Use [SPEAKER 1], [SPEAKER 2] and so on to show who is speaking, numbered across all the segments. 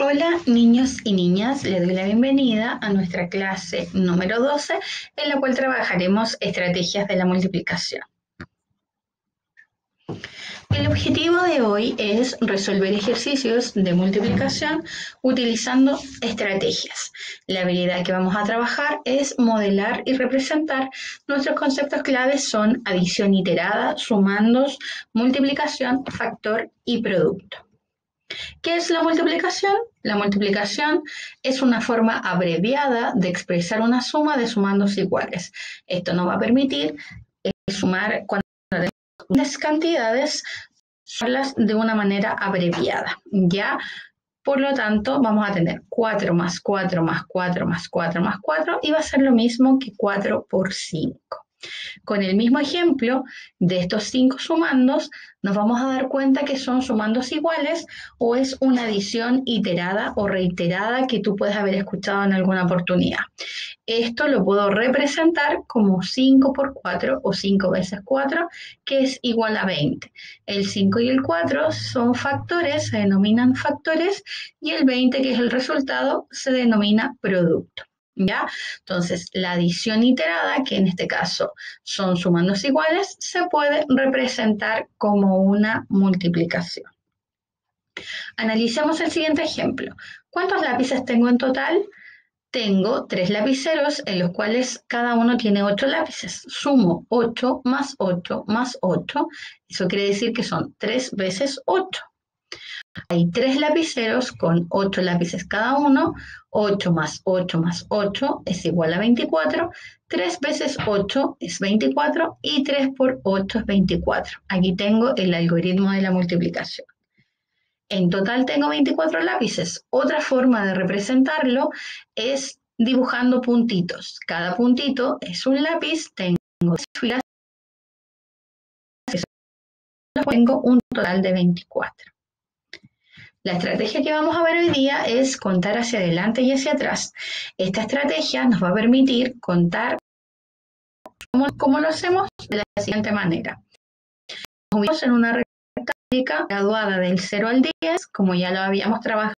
[SPEAKER 1] Hola niños y niñas, les doy la bienvenida a nuestra clase número 12 en la cual trabajaremos estrategias de la multiplicación. El objetivo de hoy es resolver ejercicios de multiplicación utilizando estrategias. La habilidad que vamos a trabajar es modelar y representar. Nuestros conceptos claves son adición iterada, sumandos, multiplicación, factor y producto. ¿Qué es la multiplicación? La multiplicación es una forma abreviada de expresar una suma de sumandos iguales. Esto nos va a permitir eh, sumar cuando tenemos cantidades de una manera abreviada. ¿Ya? Por lo tanto, vamos a tener 4 más 4 más 4 más 4 más 4 y va a ser lo mismo que 4 por 5. Con el mismo ejemplo de estos cinco sumandos, nos vamos a dar cuenta que son sumandos iguales o es una adición iterada o reiterada que tú puedes haber escuchado en alguna oportunidad. Esto lo puedo representar como 5 por 4 o 5 veces 4, que es igual a 20. El 5 y el 4 son factores, se denominan factores, y el 20, que es el resultado, se denomina producto. ¿Ya? Entonces, la adición iterada, que en este caso son sumandos iguales, se puede representar como una multiplicación. Analicemos el siguiente ejemplo. ¿Cuántos lápices tengo en total? Tengo tres lapiceros en los cuales cada uno tiene ocho lápices. Sumo 8 más 8 más 8. Eso quiere decir que son 3 veces 8. Hay tres lapiceros con ocho lápices cada uno. 8 más 8 más 8 es igual a 24. 3 veces 8 es 24 y 3 por 8 es 24. Aquí tengo el algoritmo de la multiplicación. En total tengo 24 lápices. Otra forma de representarlo es dibujando puntitos. Cada puntito es un lápiz. Tengo filas. Tengo un total de 24. La estrategia que vamos a ver hoy día es contar hacia adelante y hacia atrás. Esta estrategia nos va a permitir contar cómo, lo hacemos de la siguiente manera. Nos en una recta graduada del 0 al 10, como ya lo habíamos trabajado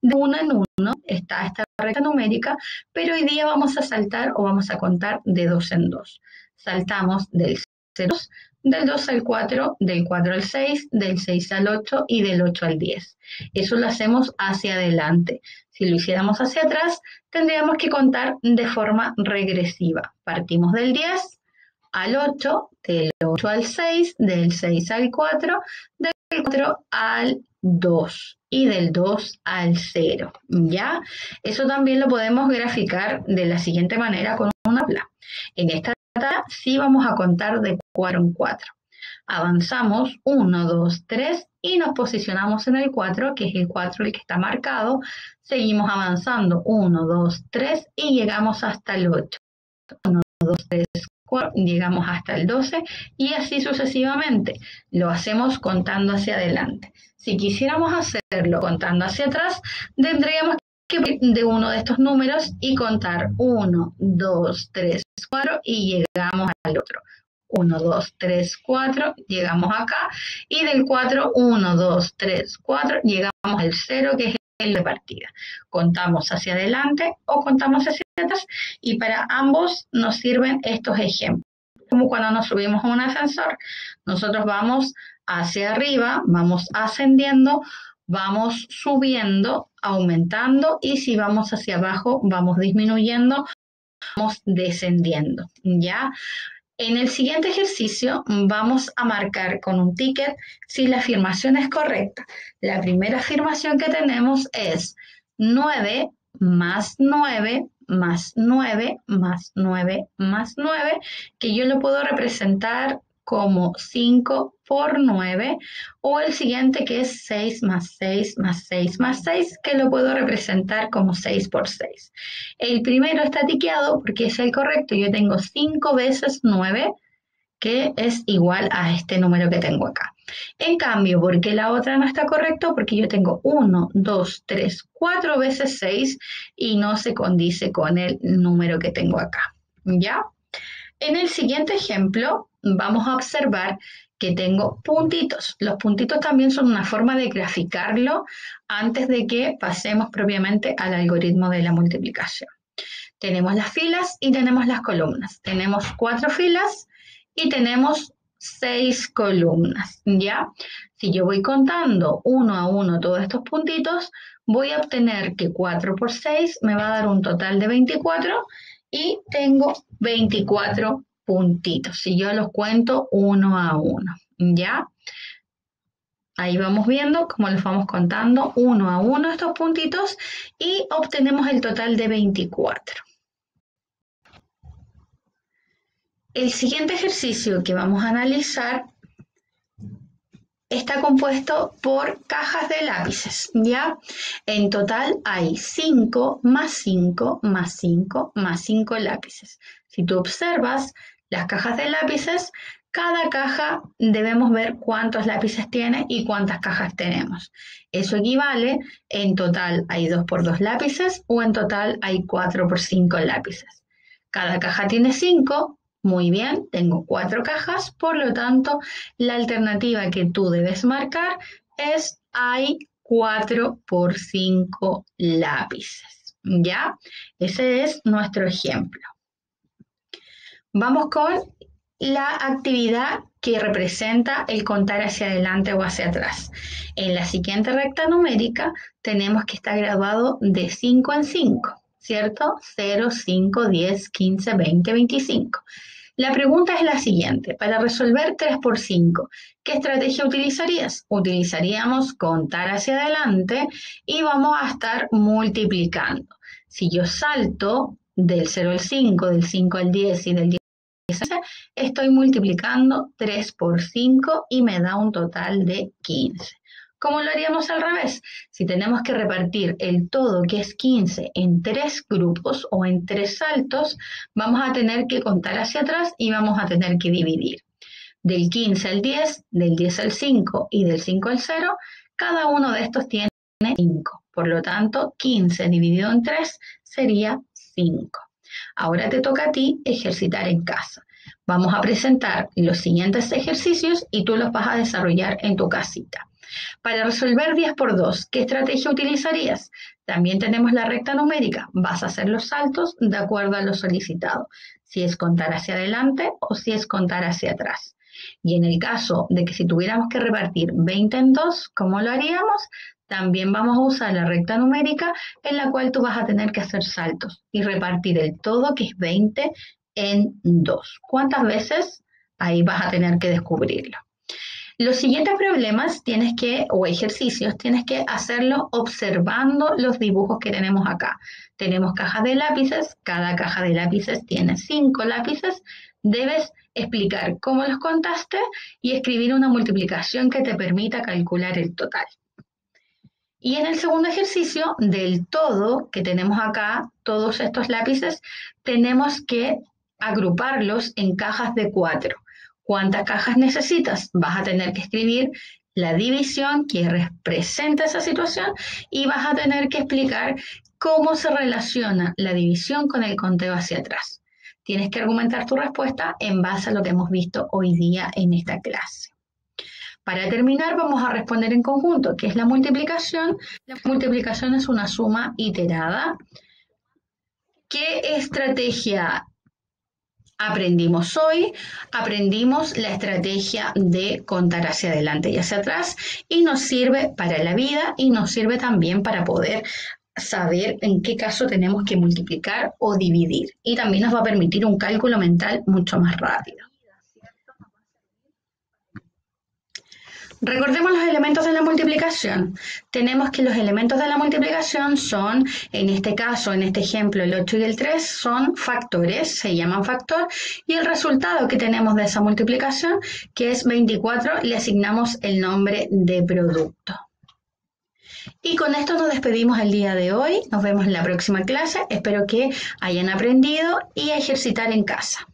[SPEAKER 1] de uno en uno está esta recta numérica, pero hoy día vamos a saltar o vamos a contar de dos en dos. Saltamos del 0 del 2 al 4, del 4 al 6, del 6 al 8 y del 8 al 10. Eso lo hacemos hacia adelante. Si lo hiciéramos hacia atrás, tendríamos que contar de forma regresiva. Partimos del 10 al 8, del 8 al 6, del 6 al 4, del 4 al 2 y del 2 al 0. ¿Ya? Eso también lo podemos graficar de la siguiente manera con una tabla. En esta sí vamos a contar de 4 en 4. Avanzamos 1, 2, 3 y nos posicionamos en el 4, que es el 4 el que está marcado. Seguimos avanzando 1, 2, 3 y llegamos hasta el 8. 1, 2, 3, 4, llegamos hasta el 12 y así sucesivamente. Lo hacemos contando hacia adelante. Si quisiéramos hacerlo contando hacia atrás, tendríamos que de uno de estos números y contar 1, 2, 3, 4 y llegamos al otro. 1, 2, 3, 4, llegamos acá y del 4, 1, 2, 3, 4, llegamos al 0 que es el de partida. Contamos hacia adelante o contamos hacia atrás y para ambos nos sirven estos ejemplos. Como cuando nos subimos a un ascensor, nosotros vamos hacia arriba, vamos ascendiendo vamos subiendo, aumentando y si vamos hacia abajo, vamos disminuyendo, vamos descendiendo, ¿ya? En el siguiente ejercicio vamos a marcar con un ticket si la afirmación es correcta. La primera afirmación que tenemos es 9 más 9 más 9 más 9 más 9, que yo lo puedo representar como 5 por 9 o el siguiente que es 6 más 6 más 6 más 6 que lo puedo representar como 6 por 6. El primero está tiqueado porque es el correcto. Yo tengo 5 veces 9 que es igual a este número que tengo acá. En cambio, ¿por qué la otra no está correcta? Porque yo tengo 1, 2, 3, 4 veces 6 y no se condice con el número que tengo acá. ¿Ya? En el siguiente ejemplo, vamos a observar que tengo puntitos. Los puntitos también son una forma de graficarlo antes de que pasemos propiamente al algoritmo de la multiplicación. Tenemos las filas y tenemos las columnas. Tenemos cuatro filas y tenemos seis columnas, ¿ya? Si yo voy contando uno a uno todos estos puntitos, voy a obtener que 4 por 6 me va a dar un total de 24 y tengo 24 puntitos. Si yo los cuento uno a uno, ¿ya? Ahí vamos viendo cómo los vamos contando uno a uno estos puntitos y obtenemos el total de 24. El siguiente ejercicio que vamos a analizar está compuesto por cajas de lápices, ¿ya? En total hay 5 más 5 más 5 más 5 lápices. Si tú observas las cajas de lápices, cada caja debemos ver cuántos lápices tiene y cuántas cajas tenemos. Eso equivale, en total hay 2 por 2 lápices o en total hay 4 por 5 lápices. Cada caja tiene 5, muy bien, tengo cuatro cajas, por lo tanto, la alternativa que tú debes marcar es hay 4 por 5 lápices. ¿Ya? Ese es nuestro ejemplo. Vamos con la actividad que representa el contar hacia adelante o hacia atrás. En la siguiente recta numérica tenemos que estar graduado de 5 en 5. ¿cierto? 0, 5, 10, 15, 20, 25. La pregunta es la siguiente. Para resolver 3 por 5, ¿qué estrategia utilizarías? Utilizaríamos contar hacia adelante y vamos a estar multiplicando. Si yo salto del 0 al 5, del 5 al 10 y del 10 al 15, estoy multiplicando 3 por 5 y me da un total de 15. ¿Cómo lo haríamos al revés? Si tenemos que repartir el todo, que es 15, en tres grupos o en tres saltos, vamos a tener que contar hacia atrás y vamos a tener que dividir. Del 15 al 10, del 10 al 5 y del 5 al 0, cada uno de estos tiene 5. Por lo tanto, 15 dividido en 3 sería 5. Ahora te toca a ti ejercitar en casa. Vamos a presentar los siguientes ejercicios y tú los vas a desarrollar en tu casita. Para resolver 10 por 2, ¿qué estrategia utilizarías? También tenemos la recta numérica. Vas a hacer los saltos de acuerdo a lo solicitado, si es contar hacia adelante o si es contar hacia atrás. Y en el caso de que si tuviéramos que repartir 20 en 2, ¿cómo lo haríamos? También vamos a usar la recta numérica en la cual tú vas a tener que hacer saltos y repartir el todo, que es 20, en 2. ¿Cuántas veces? Ahí vas a tener que descubrirlo. Los siguientes problemas tienes que, o ejercicios, tienes que hacerlo observando los dibujos que tenemos acá. Tenemos cajas de lápices, cada caja de lápices tiene cinco lápices. Debes explicar cómo los contaste y escribir una multiplicación que te permita calcular el total. Y en el segundo ejercicio, del todo que tenemos acá, todos estos lápices, tenemos que agruparlos en cajas de cuatro. ¿Cuántas cajas necesitas? Vas a tener que escribir la división que representa esa situación y vas a tener que explicar cómo se relaciona la división con el conteo hacia atrás. Tienes que argumentar tu respuesta en base a lo que hemos visto hoy día en esta clase. Para terminar, vamos a responder en conjunto, ¿qué es la multiplicación? La multiplicación es una suma iterada. ¿Qué estrategia aprendimos hoy, aprendimos la estrategia de contar hacia adelante y hacia atrás y nos sirve para la vida y nos sirve también para poder saber en qué caso tenemos que multiplicar o dividir y también nos va a permitir un cálculo mental mucho más rápido. Recordemos los elementos de la multiplicación. Tenemos que los elementos de la multiplicación son, en este caso, en este ejemplo, el 8 y el 3 son factores, se llaman factor, y el resultado que tenemos de esa multiplicación, que es 24, le asignamos el nombre de producto. Y con esto nos despedimos el día de hoy. Nos vemos en la próxima clase. Espero que hayan aprendido y ejercitar en casa.